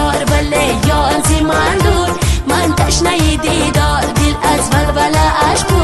دار بله یا انسی من دور من تشنه دیدار دل از بلبله اشکو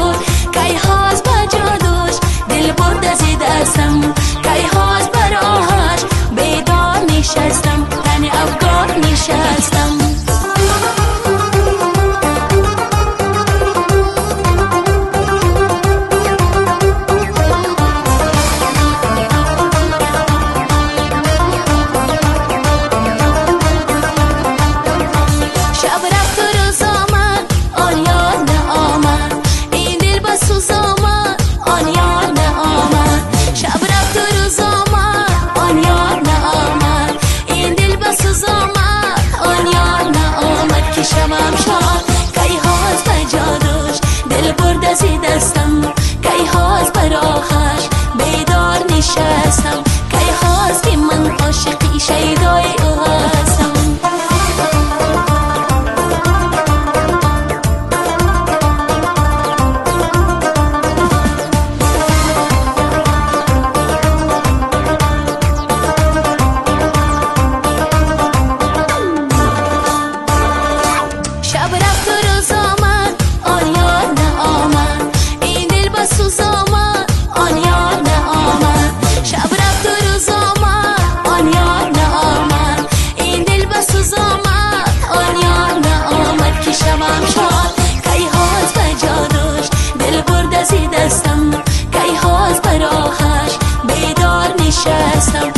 آخرش بیدار نشستم. که هاست که من عاشقی شیدا stop.